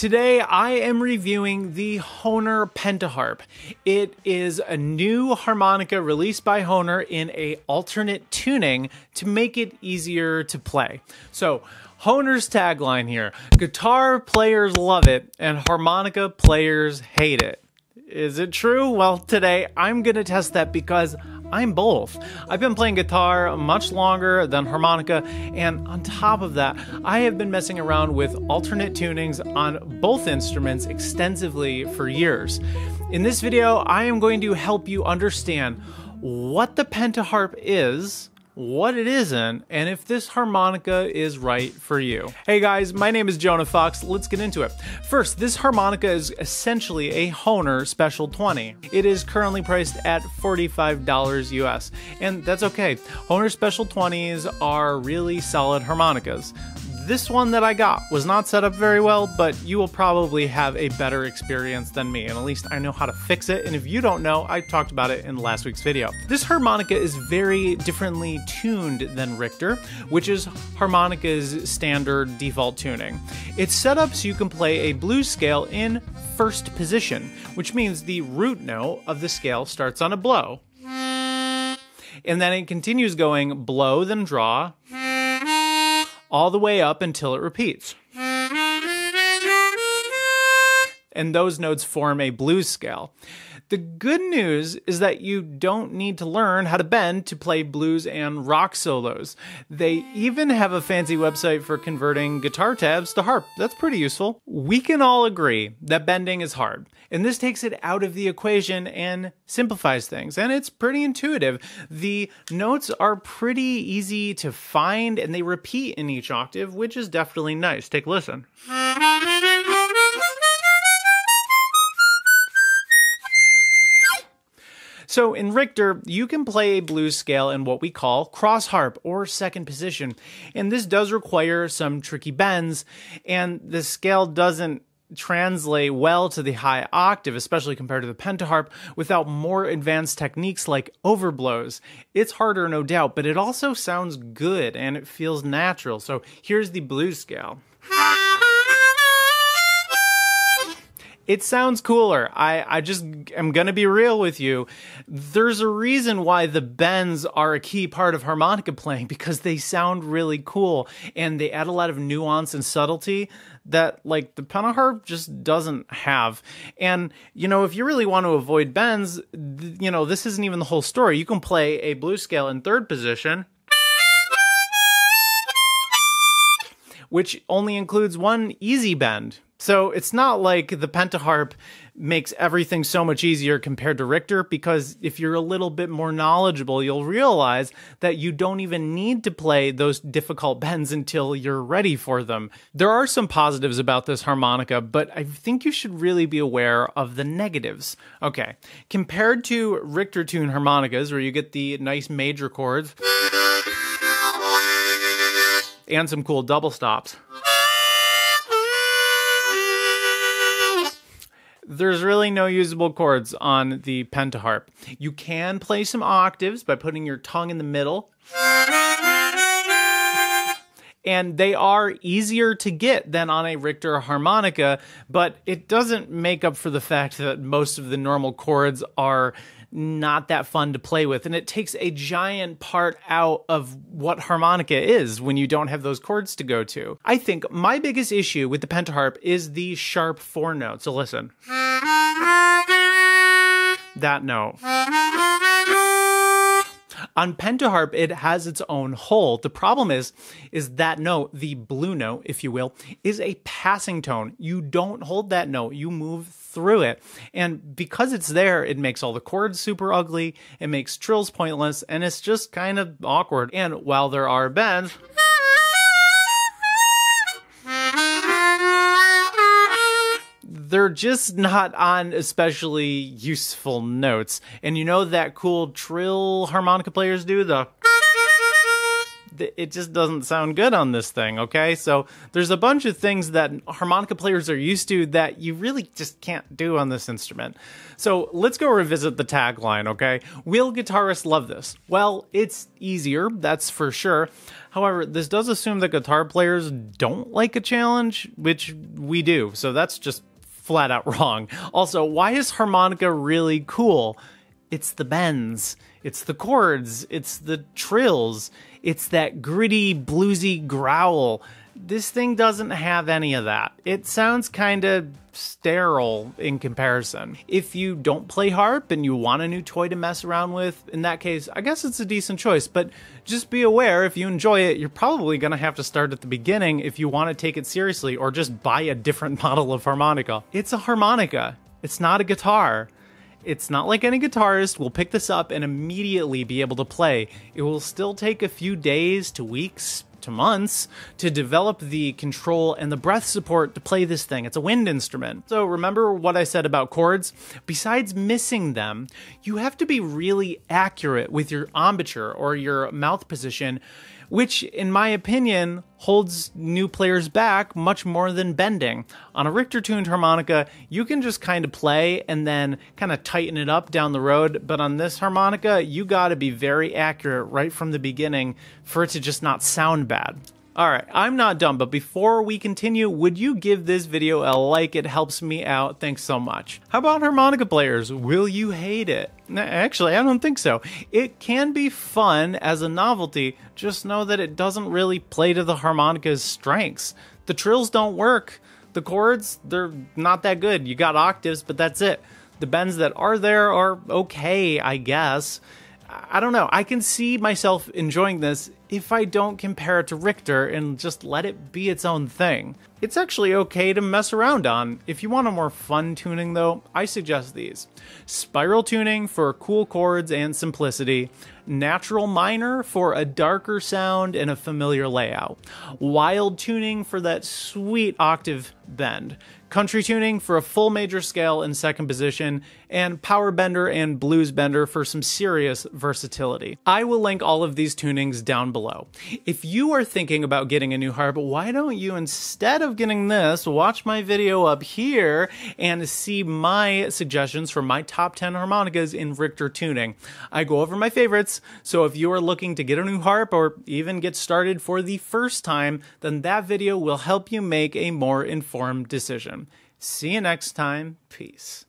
Today I am reviewing the Hohner Pentaharp. It is a new harmonica released by Hohner in a alternate tuning to make it easier to play. So Hohner's tagline here, guitar players love it and harmonica players hate it. Is it true? Well, today I'm going to test that because I'm both. I've been playing guitar much longer than harmonica, and on top of that, I have been messing around with alternate tunings on both instruments extensively for years. In this video, I am going to help you understand what the pentaharp is what it isn't, and if this harmonica is right for you. Hey guys, my name is Jonah Fox. Let's get into it. First, this harmonica is essentially a Hohner Special 20. It is currently priced at $45 US, and that's okay. Hohner Special 20s are really solid harmonicas. This one that I got was not set up very well, but you will probably have a better experience than me, and at least I know how to fix it, and if you don't know, I talked about it in last week's video. This harmonica is very differently tuned than Richter, which is harmonica's standard default tuning. It's set up so you can play a blues scale in first position, which means the root note of the scale starts on a blow. And then it continues going blow, then draw, all the way up until it repeats. And those notes form a blues scale. The good news is that you don't need to learn how to bend to play blues and rock solos. They even have a fancy website for converting guitar tabs to harp. That's pretty useful. We can all agree that bending is hard, and this takes it out of the equation and simplifies things, and it's pretty intuitive. The notes are pretty easy to find and they repeat in each octave, which is definitely nice. Take a listen. So in Richter, you can play a blues scale in what we call cross harp or second position. And this does require some tricky bends, and the scale doesn't translate well to the high octave, especially compared to the pentaharp, without more advanced techniques like overblows. It's harder, no doubt, but it also sounds good and it feels natural. So here's the blues scale. It sounds cooler. I, I just am going to be real with you. There's a reason why the bends are a key part of harmonica playing because they sound really cool and they add a lot of nuance and subtlety that like the pentaharp just doesn't have. And you know, if you really want to avoid bends, you know, this isn't even the whole story. You can play a blues scale in third position which only includes one easy bend. So it's not like the pentaharp makes everything so much easier compared to Richter because if you're a little bit more knowledgeable, you'll realize that you don't even need to play those difficult bends until you're ready for them. There are some positives about this harmonica, but I think you should really be aware of the negatives. Okay, compared to Richter tune harmonicas where you get the nice major chords and some cool double stops. There's really no usable chords on the pentaharp. You can play some octaves by putting your tongue in the middle. And they are easier to get than on a Richter harmonica, but it doesn't make up for the fact that most of the normal chords are not that fun to play with. And it takes a giant part out of what harmonica is when you don't have those chords to go to. I think my biggest issue with the pentaharp is the sharp four note. So listen. That note. On pentaharp, it has its own hole. The problem is, is that note, the blue note, if you will, is a passing tone. You don't hold that note. You move through it. And because it's there, it makes all the chords super ugly. It makes trills pointless and it's just kind of awkward. And while there are bends, they're just not on especially useful notes. And you know that cool trill harmonica players do? The it just doesn't sound good on this thing, okay? So there's a bunch of things that harmonica players are used to that you really just can't do on this instrument. So let's go revisit the tagline, okay? Will guitarists love this? Well, it's easier, that's for sure. However, this does assume that guitar players don't like a challenge, which we do. So that's just flat out wrong. Also, why is harmonica really cool? It's the bends, it's the chords, it's the trills, it's that gritty, bluesy growl. This thing doesn't have any of that. It sounds kind of sterile in comparison. If you don't play harp and you want a new toy to mess around with, in that case, I guess it's a decent choice, but just be aware if you enjoy it, you're probably going to have to start at the beginning if you want to take it seriously or just buy a different model of harmonica. It's a harmonica. It's not a guitar. It's not like any guitarist will pick this up and immediately be able to play. It will still take a few days to weeks to months to develop the control and the breath support to play this thing. It's a wind instrument. So remember what I said about chords? Besides missing them, you have to be really accurate with your embouchure or your mouth position which, in my opinion, holds new players back much more than bending. On a Richter tuned harmonica, you can just kind of play and then kind of tighten it up down the road, but on this harmonica, you gotta be very accurate right from the beginning for it to just not sound bad. Alright, I'm not done, but before we continue, would you give this video a like? It helps me out. Thanks so much. How about harmonica players? Will you hate it? Actually, I don't think so. It can be fun as a novelty, just know that it doesn't really play to the harmonica's strengths. The trills don't work. The chords, they're not that good. You got octaves, but that's it. The bends that are there are okay, I guess. I don't know. I can see myself enjoying this if I don't compare it to Richter and just let it be its own thing. It's actually okay to mess around on. If you want a more fun tuning though, I suggest these. Spiral tuning for cool chords and simplicity, natural minor for a darker sound and a familiar layout, Wilde tuning for that sweet octave bend, country tuning for a full major scale in second position, and power bender and blues bender for some serious versatility. I will link all of these tunings down below. If you are thinking about getting a new harp, why don't you instead of getting this, watch my video up here and see my suggestions for my top 10 harmonicas in Richter tuning. I go over my favorites, so if you are looking to get a new harp or even get started for the first time, then that video will help you make a more informed decision. See you next time. Peace.